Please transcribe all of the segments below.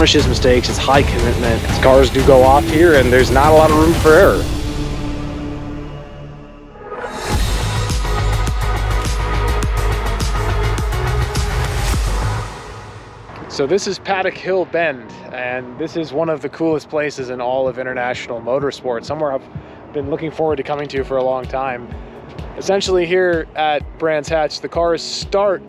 punishes mistakes. It's high commitment. Cars do go off here, and there's not a lot of room for error. So this is Paddock Hill Bend, and this is one of the coolest places in all of international motorsport. Somewhere I've been looking forward to coming to for a long time. Essentially here at Brands Hatch, the cars start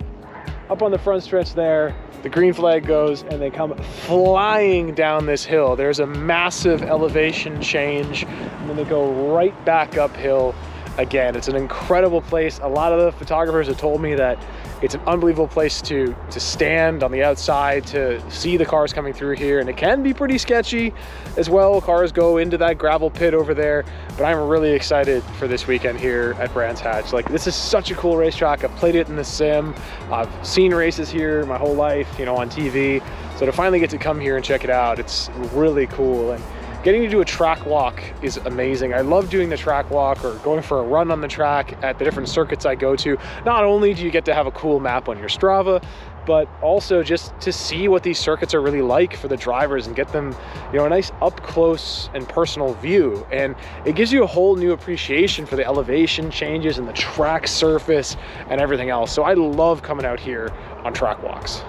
up on the front stretch there, the green flag goes and they come flying down this hill. There's a massive elevation change and then they go right back uphill again. It's an incredible place. A lot of the photographers have told me that it's an unbelievable place to to stand on the outside to see the cars coming through here and it can be pretty sketchy as well. Cars go into that gravel pit over there but i'm really excited for this weekend here at brands hatch. Like this is such a cool racetrack. I've played it in the sim. I've seen races here my whole life you know on tv so to finally get to come here and check it out it's really cool and Getting to do a track walk is amazing. I love doing the track walk or going for a run on the track at the different circuits I go to. Not only do you get to have a cool map on your Strava, but also just to see what these circuits are really like for the drivers and get them, you know, a nice up close and personal view. And it gives you a whole new appreciation for the elevation changes and the track surface and everything else. So I love coming out here on track walks.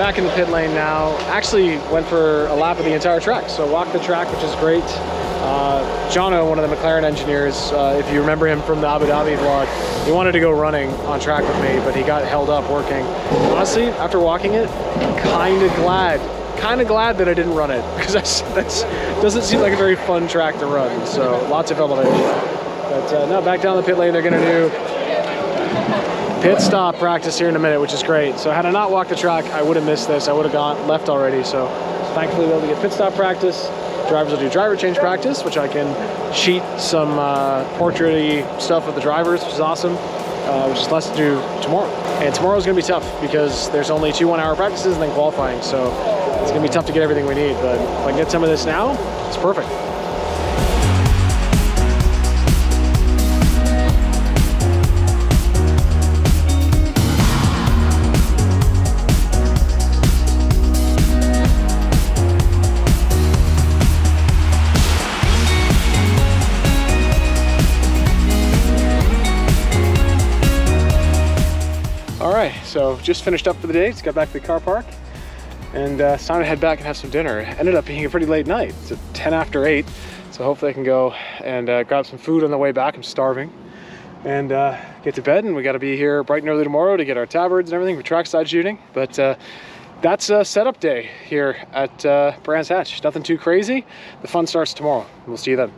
Back in the pit lane now. Actually went for a lap of the entire track. So walked the track, which is great. Uh, Jono, one of the McLaren engineers, uh, if you remember him from the Abu Dhabi vlog, he wanted to go running on track with me, but he got held up working. Honestly, after walking it, kind of glad, kind of glad that I didn't run it because that's doesn't seem like a very fun track to run. So lots of elevation. But uh, now back down the pit lane, they're gonna do pit stop practice here in a minute, which is great. So had I not walked the track, I would have missed this. I would have gone left already. So thankfully we'll be able to get pit stop practice. Drivers will do driver change practice, which I can sheet some uh, portrait stuff with the drivers, which is awesome. Uh, which is less to do tomorrow. And tomorrow's gonna be tough because there's only two one hour practices and then qualifying. So it's gonna be tough to get everything we need. But if I can get some of this now, it's perfect. So just finished up for the day, just got back to the car park and uh, it's time to head back and have some dinner. Ended up being a pretty late night. It's 10 after 8, so hopefully I can go and uh, grab some food on the way back. I'm starving. And uh, get to bed, and we got to be here bright and early tomorrow to get our tabards and everything for trackside shooting. But uh, that's a setup day here at uh, Brands Hatch. Nothing too crazy. The fun starts tomorrow. We'll see you then.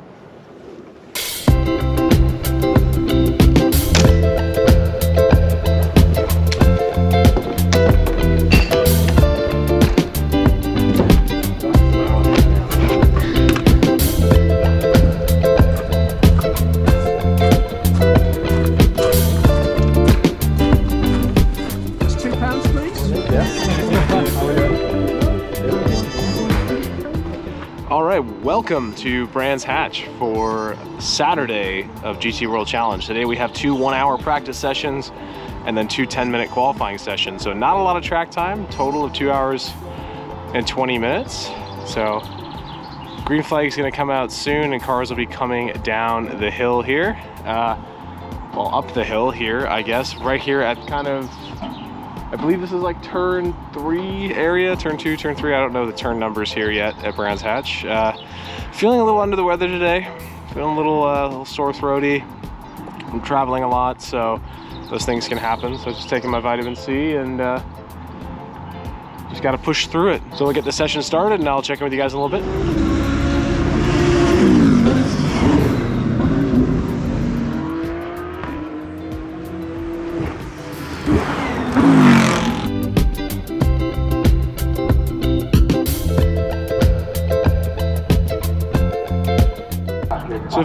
Welcome to Brands Hatch for Saturday of GT World Challenge. Today we have two one hour practice sessions and then two 10 minute qualifying sessions. So not a lot of track time, total of two hours and 20 minutes. So green flag is gonna come out soon and cars will be coming down the hill here. Uh, well, up the hill here, I guess, right here at kind of I believe this is like turn three area, turn two, turn three. I don't know the turn numbers here yet at Brands Hatch. Uh, feeling a little under the weather today. Feeling a little, uh, little sore throaty. I'm traveling a lot, so those things can happen. So just taking my vitamin C and uh, just got to push through it. So we'll get the session started and I'll check in with you guys in a little bit.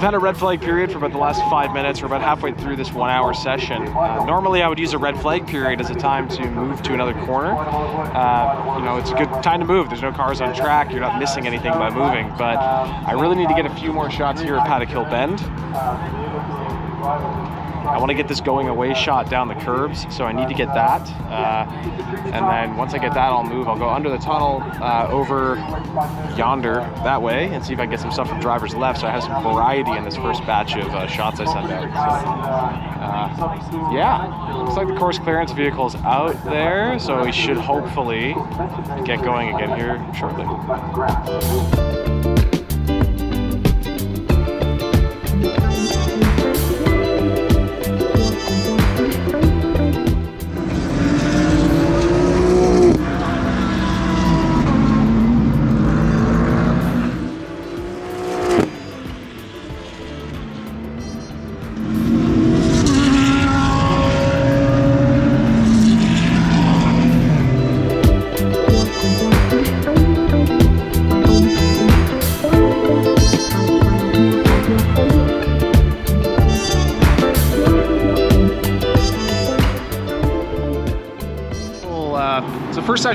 Had a red flag period for about the last five minutes. We're about halfway through this one hour session. Uh, normally I would use a red flag period as a time to move to another corner. Uh, you know, it's a good time to move. There's no cars on track. You're not missing anything by moving. But I really need to get a few more shots here at Paddock Hill Bend. I want to get this going away shot down the curbs, so I need to get that. Uh, and then once I get that, I'll move. I'll go under the tunnel uh, over yonder that way and see if I can get some stuff from driver's left so I have some variety in this first batch of uh, shots I send out. So, uh, yeah, looks like the course clearance vehicle is out there, so we should hopefully get going again here shortly.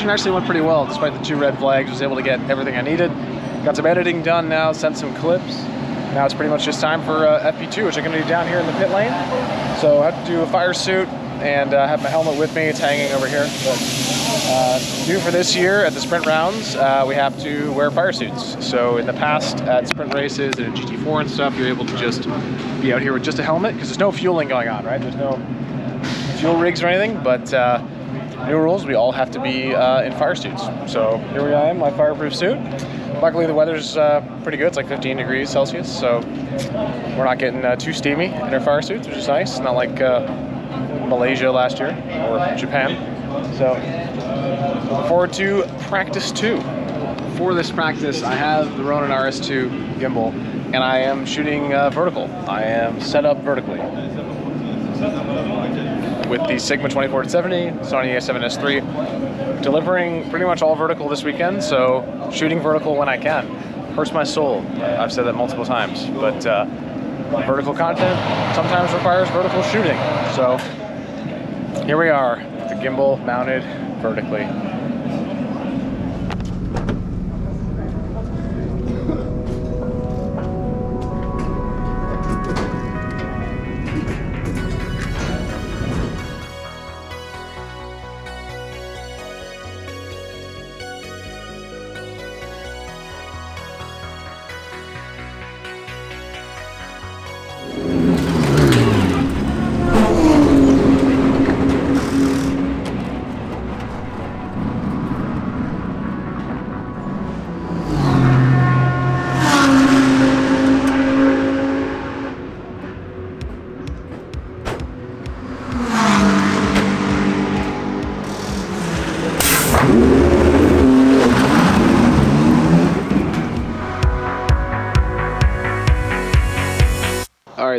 Session actually went pretty well despite the two red flags. Was able to get everything I needed. Got some editing done now, sent some clips. Now it's pretty much just time for uh, FP2, which I'm gonna do down here in the pit lane. So I have to do a fire suit and uh, have my helmet with me. It's hanging over here. But uh, new for this year at the sprint rounds, uh, we have to wear fire suits. So in the past at sprint races and GT4 and stuff, you're able to just be out here with just a helmet because there's no fueling going on, right? There's no fuel rigs or anything, but uh, new rules, we all have to be uh, in fire suits. So here we are in my fireproof suit. Luckily the weather's uh, pretty good, it's like 15 degrees Celsius, so we're not getting uh, too steamy in our fire suits, which is nice. Not like uh, Malaysia last year or Japan. So looking forward to practice two. For this practice, I have the Ronin RS2 gimbal and I am shooting uh, vertical. I am set up vertically with the Sigma 24-70, Sony a7S III, delivering pretty much all vertical this weekend, so shooting vertical when I can. Hurts my soul, I've said that multiple times, but uh, vertical content sometimes requires vertical shooting. So here we are, the gimbal mounted vertically.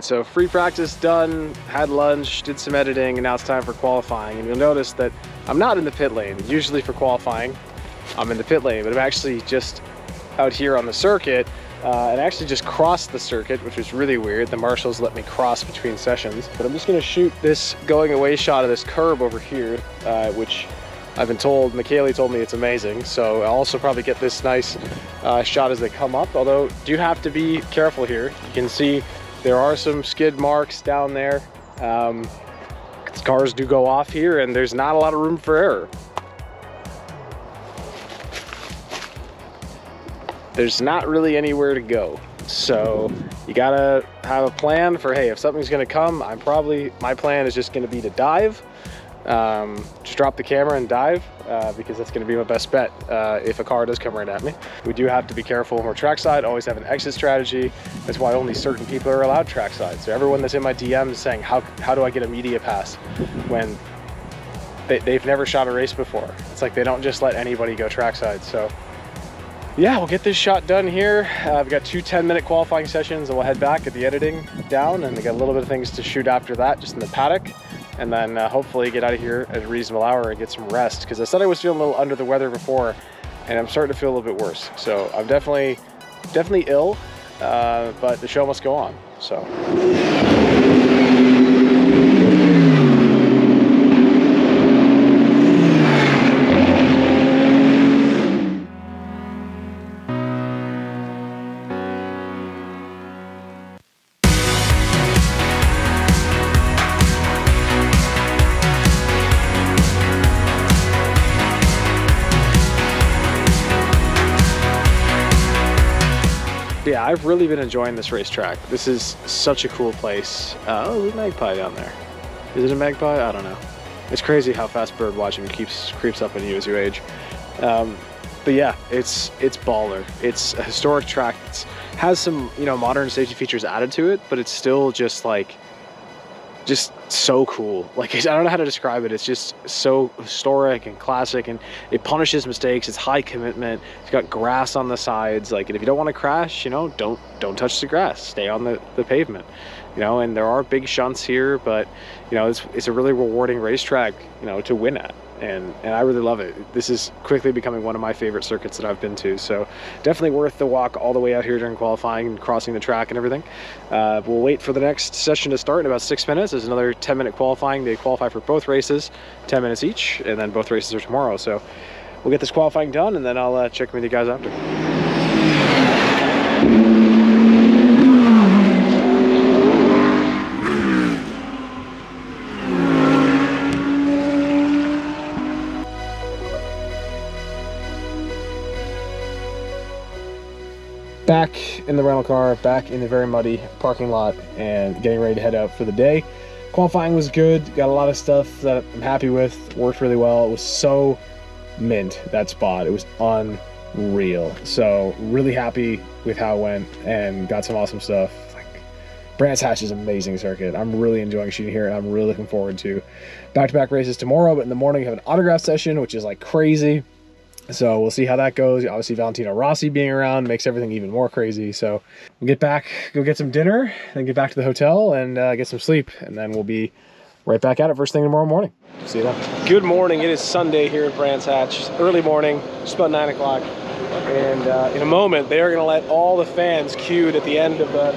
Right, so free practice done, had lunch, did some editing, and now it's time for qualifying. And you'll notice that I'm not in the pit lane. Usually for qualifying, I'm in the pit lane, but I'm actually just out here on the circuit uh, and I actually just crossed the circuit, which was really weird. The marshals let me cross between sessions, but I'm just gonna shoot this going away shot of this curb over here, uh, which I've been told, Michele told me it's amazing. So I'll also probably get this nice uh, shot as they come up, although do have to be careful here. You can see there are some skid marks down there. Um, cars do go off here and there's not a lot of room for error. There's not really anywhere to go. So you gotta have a plan for, hey, if something's gonna come, I'm probably, my plan is just gonna be to dive um, just drop the camera and dive uh, because that's going to be my best bet uh, if a car does come right at me. We do have to be careful when we're trackside, always have an exit strategy. That's why only certain people are allowed trackside. So everyone that's in my DMs saying, how, how do I get a media pass when they, they've never shot a race before? It's like they don't just let anybody go trackside. So yeah, we'll get this shot done here. Uh, I've got two 10 minute qualifying sessions and we'll head back at the editing down and we got a little bit of things to shoot after that just in the paddock and then uh, hopefully get out of here at a reasonable hour and get some rest because I said I was feeling a little under the weather before and I'm starting to feel a little bit worse. So I'm definitely, definitely ill, uh, but the show must go on. So. Really been enjoying this racetrack. This is such a cool place. Uh, oh, there's a magpie down there. Is it a magpie? I don't know. It's crazy how fast bird watching keeps creeps up on you as you age. Um, but yeah, it's it's baller. It's a historic track. It has some you know modern safety features added to it, but it's still just like just so cool. Like I don't know how to describe it. It's just so historic and classic, and it punishes mistakes. It's high commitment. It's got grass on the sides. Like, if you don't want to crash, you know, don't don't touch the grass. Stay on the the pavement. You know, and there are big shunts here, but you know, it's it's a really rewarding racetrack. You know, to win at and and I really love it. This is quickly becoming one of my favorite circuits that I've been to. So definitely worth the walk all the way out here during qualifying and crossing the track and everything. Uh, we'll wait for the next session to start in about six minutes. There's another 10 minute qualifying. They qualify for both races, 10 minutes each, and then both races are tomorrow. So we'll get this qualifying done, and then I'll uh, check with you guys after. In the rental car, back in the very muddy parking lot, and getting ready to head out for the day. Qualifying was good, got a lot of stuff that I'm happy with, worked really well. It was so mint, that spot. It was unreal. So, really happy with how it went and got some awesome stuff. Like, Brands Hatch is an amazing circuit. I'm really enjoying shooting here, and I'm really looking forward to back to back races tomorrow. But in the morning, we have an autograph session, which is like crazy. So we'll see how that goes. Obviously, Valentino Rossi being around makes everything even more crazy. So we'll get back, go get some dinner, then get back to the hotel and uh, get some sleep, and then we'll be right back at it first thing tomorrow morning. See you then. Good morning. It is Sunday here at Brands Hatch. Early morning, just about nine o'clock. And uh, in a moment, they are going to let all the fans queued at the end of the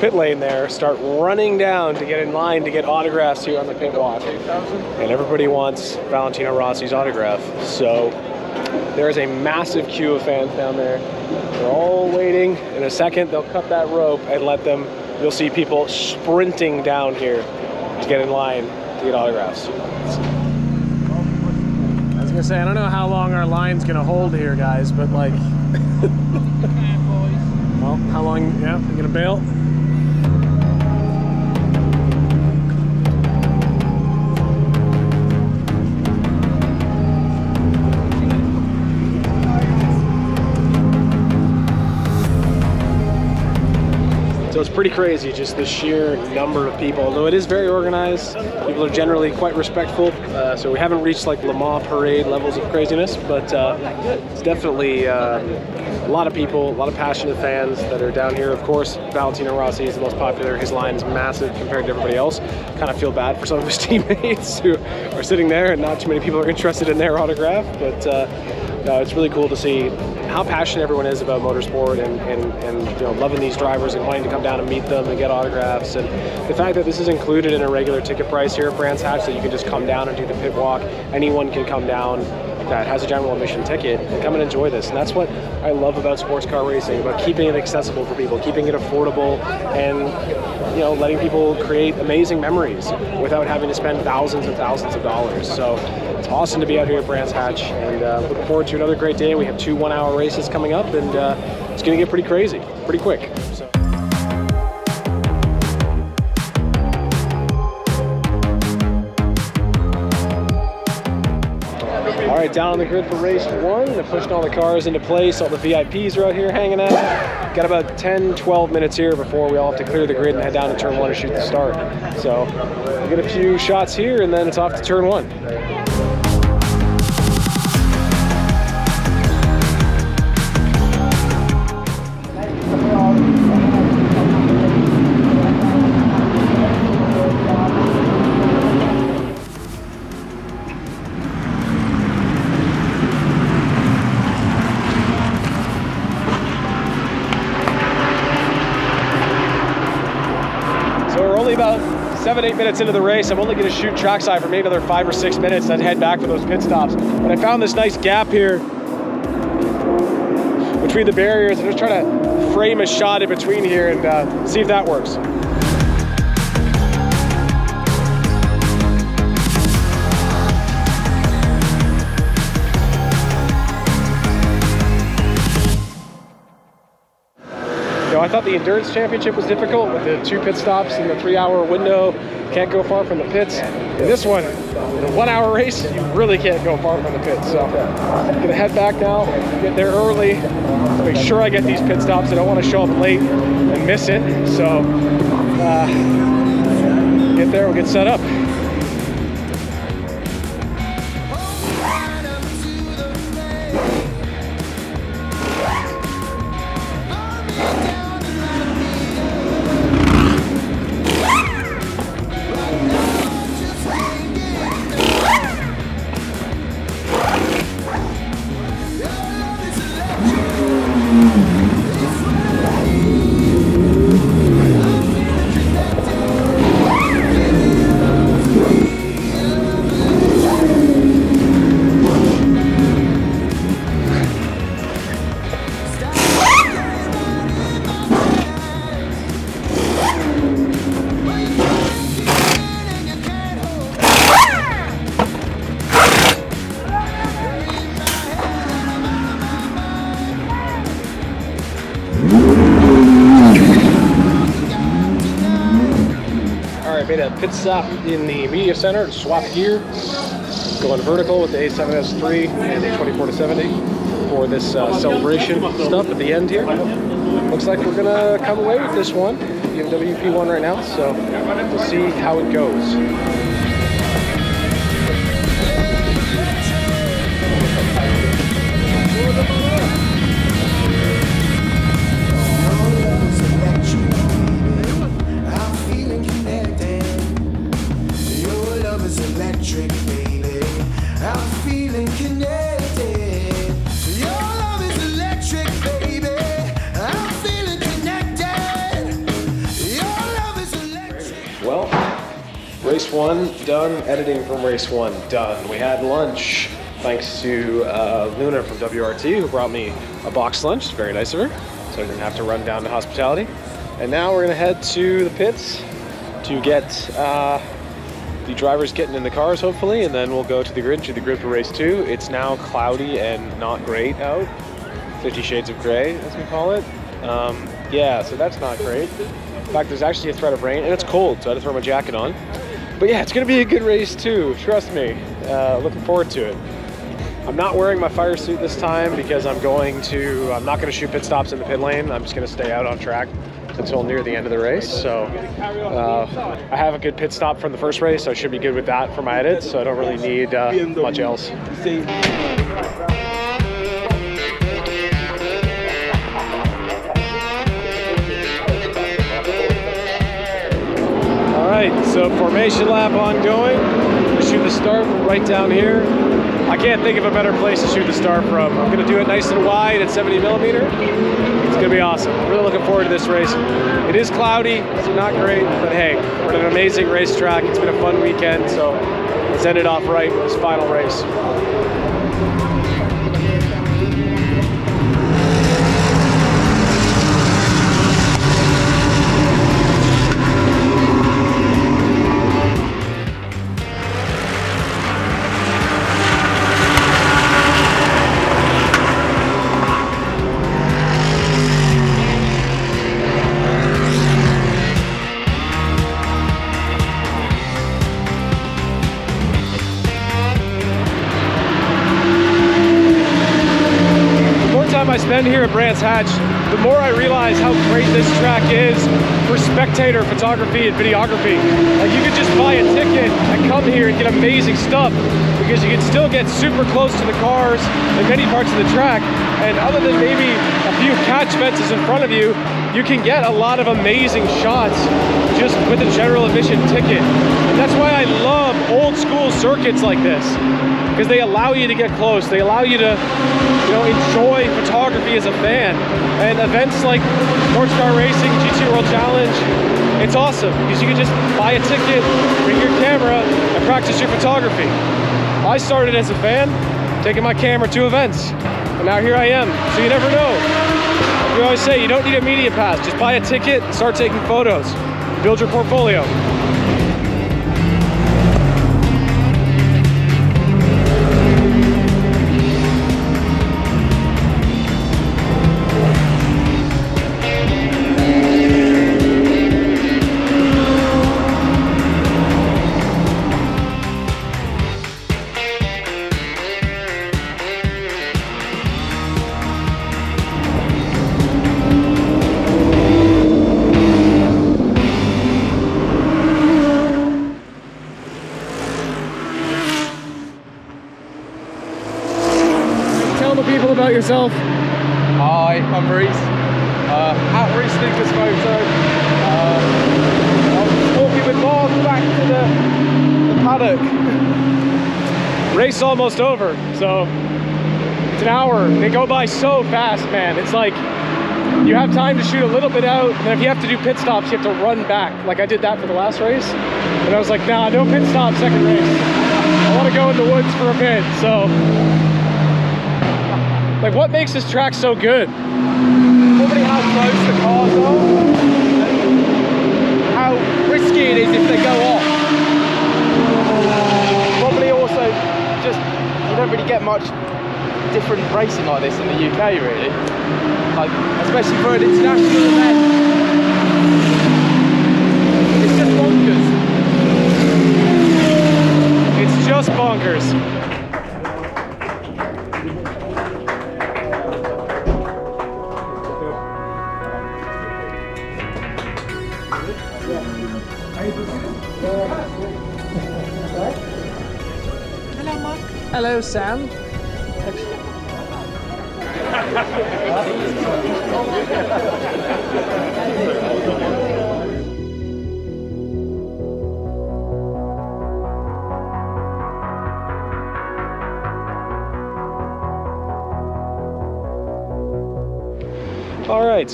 pit lane there start running down to get in line to get autographs here on the pit walk. And everybody wants Valentino Rossi's autograph. So there is a massive queue of fans down there. They're all waiting. In a second, they'll cut that rope and let them, you'll see people sprinting down here to get in line to get autographs. I was gonna say, I don't know how long our line's gonna hold here, guys, but like, well, how long, yeah, you gonna bail? Pretty crazy, just the sheer number of people. Although it is very organized, people are generally quite respectful. Uh, so we haven't reached like Le Mans parade levels of craziness, but uh, it's definitely uh, a lot of people, a lot of passionate fans that are down here. Of course, Valentino Rossi is the most popular. His line is massive compared to everybody else. Kind of feel bad for some of his teammates who are sitting there and not too many people are interested in their autograph, but uh, no, it's really cool to see how passionate everyone is about motorsport and, and, and you know loving these drivers and wanting to come down and meet them and get autographs. And the fact that this is included in a regular ticket price here at Brands Hatch so you can just come down and do the pit walk. Anyone can come down that has a general admission ticket and come and enjoy this. And that's what I love about sports car racing about keeping it accessible for people keeping it affordable and you know letting people create amazing memories without having to spend thousands and thousands of dollars so it's awesome to be out here at Brands Hatch and uh, forward to another great day we have two one hour races coming up and uh, it's going to get pretty crazy pretty quick. So. Right, down on the grid for race one. They're pushing all the cars into place. All the VIPs are out here hanging out. Got about 10, 12 minutes here before we all have to clear the grid and head down to turn one and shoot the start. So we get a few shots here and then it's off to turn one. Seven, eight minutes into the race. I'm only going to shoot trackside for maybe another five or six minutes, then head back for those pit stops. But I found this nice gap here between the barriers. I'm just trying to frame a shot in between here and uh, see if that works. Know, I thought the Endurance Championship was difficult with the two pit stops and the three hour window. Can't go far from the pits. This one, the one hour race, you really can't go far from the pits. So I'm gonna head back now, get there early, make sure I get these pit stops. I don't want to show up late and miss it. So uh, get there, we'll get set up. In the media center to swap gear, going vertical with the A7S3 and the 24 to 70 for this uh, celebration stuff at the end here. Looks like we're gonna come away with this one, BMW P1 right now, so we'll see how it goes. One done, editing from race one done. We had lunch thanks to uh, Luna from WRT who brought me a box lunch, very nice of her, so I didn't have to run down to hospitality. And now we're gonna head to the pits to get uh, the drivers getting in the cars hopefully, and then we'll go to the grid, to the grid for race two. It's now cloudy and not great out, 50 shades of gray as we call it. Um, yeah, so that's not great. In fact, there's actually a threat of rain, and it's cold, so I had to throw my jacket on. But yeah, it's gonna be a good race too, trust me. Uh, looking forward to it. I'm not wearing my fire suit this time because I'm going to, I'm not gonna shoot pit stops in the pit lane. I'm just gonna stay out on track until near the end of the race. So uh, I have a good pit stop from the first race, so I should be good with that for my edits. So I don't really need uh, much else. So formation lap ongoing. We shoot the start from right down here. I can't think of a better place to shoot the start from. I'm gonna do it nice and wide at 70 millimeter. It's gonna be awesome. Really looking forward to this race. It is cloudy, it's not great, but hey, we're at an amazing racetrack. It's been a fun weekend, so let's end it off right with this final race. Spend here at Brands Hatch, the more I realize how great this track is for spectator photography and videography. Like you could just buy a ticket and come here and get amazing stuff because you can still get super close to the cars in many parts of the track. And other than maybe a few catch fences in front of you, you can get a lot of amazing shots just with a general admission ticket. And that's why I love old school circuits like this because they allow you to get close. They allow you to, you know, enjoy photography as a fan. And events like Sports Car Racing, GT World Challenge, it's awesome because you can just buy a ticket, bring your camera, and practice your photography. I started as a fan, taking my camera to events, and now here I am. So you never know. We always say you don't need a media pass. Just buy a ticket, start taking photos, build your portfolio. Yourself? Hi, I'm Rhys. Uh, at Rhys Lucas Photo. Uh, I'm walking with Mark back to the, the paddock. Race almost over, so it's an hour. They go by so fast, man. It's like you have time to shoot a little bit out, and if you have to do pit stops, you have to run back. Like I did that for the last race, and I was like, nah, no pit stop, second race. I want to go in the woods for a bit, so. Like, what makes this track so good? Probably how close the cars are. How risky it is if they go off. Probably also just, you don't really get much different racing like this in the UK really. Like, especially for an international event.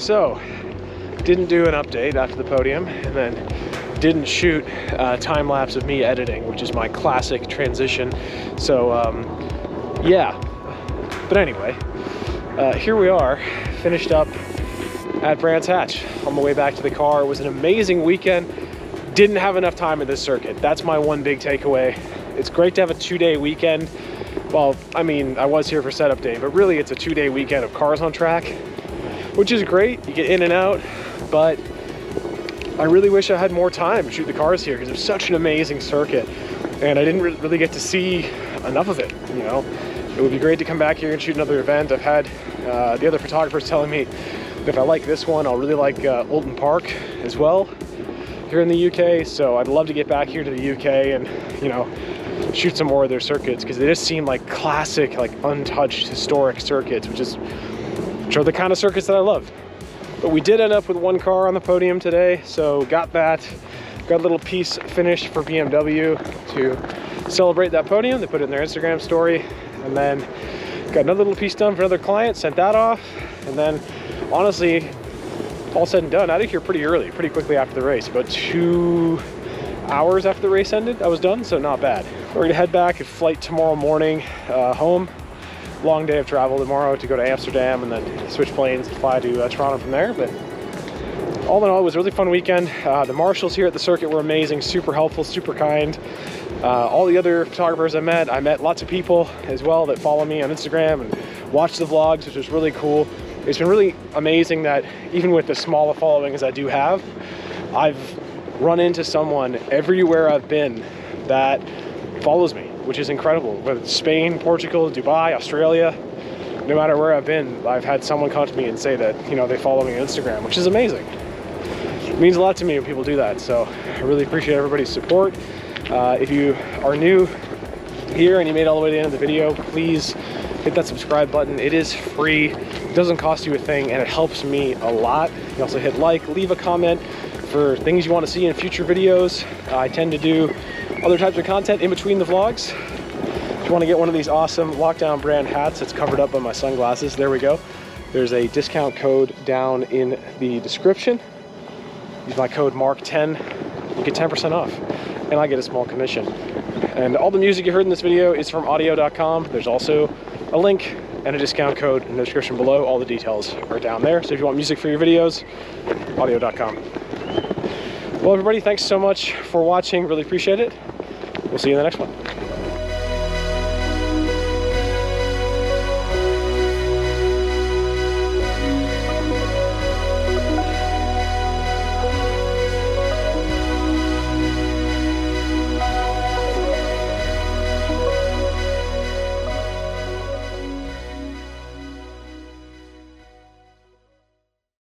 So didn't do an update after the podium and then didn't shoot a time lapse of me editing, which is my classic transition. So, um, yeah. But anyway, uh, here we are, finished up at Brands Hatch on my way back to the car. It was an amazing weekend. Didn't have enough time at this circuit. That's my one big takeaway. It's great to have a two day weekend. Well, I mean, I was here for setup day, but really it's a two day weekend of cars on track, which is great. You get in and out, but I really wish I had more time to shoot the cars here because it's such an amazing circuit and I didn't re- really get to see enough of it, you know. It would be great to come back here and shoot another event. I've had uh, the other photographers telling me that if I like this one, I'll really like uh, Oulton Park as well here in the UK. So I'd love to get back here to the UK and, you know, shoot some more of their circuits because they just seem like classic, like untouched historic circuits, which is which are the kind of circuits that I love. But we did end up with one car on the podium today, so got that. Got a little piece finished for BMW to celebrate that podium. They put it in their Instagram story, and then got another little piece done for another client, sent that off, and then honestly, all said and done, out of here pretty early, pretty quickly after the race, about two hours after the race ended, I was done, so not bad. We're gonna head back at flight tomorrow morning uh, home. Long day of travel tomorrow to go to Amsterdam and then switch planes and fly to uh, Toronto from there. But all in all, it was a really fun weekend. Uh, the marshals here at the circuit were amazing, super helpful, super kind. Uh, all the other photographers I met, I met lots of people as well that follow me on Instagram and watch the vlogs, which was really cool. It's been really amazing that even with the small following as I do have, I've run into someone everywhere I've been that follows me, which is incredible. Whether it's Spain, Portugal, Dubai, Australia, no matter where I've been, I've had someone come to me and say that, you know, they follow me on Instagram, which is amazing. It means a lot to me when people do that. So I really appreciate everybody's support. Uh, if you are new here and you made it all the way to the end of the video, please hit that subscribe button. It is free, it doesn't cost you a thing, and it helps me a lot. You also hit like, leave a comment for things you want to see in future videos. I tend to do other types of content in between the vlogs. If you want to get one of these awesome Locked Down brand hats that's covered up by my sunglasses, there we go. There's a discount code down in the description. Use my code MARK10, you get 10% off, and I get a small commission. And all the music you heard in this video is from audiio.com. There's also a link and a discount code in the description below. All the details are down there. So if you want music for your videos, audiio.com. Well, everybody, thanks so much for watching. Really appreciate it. We'll see you in the next one.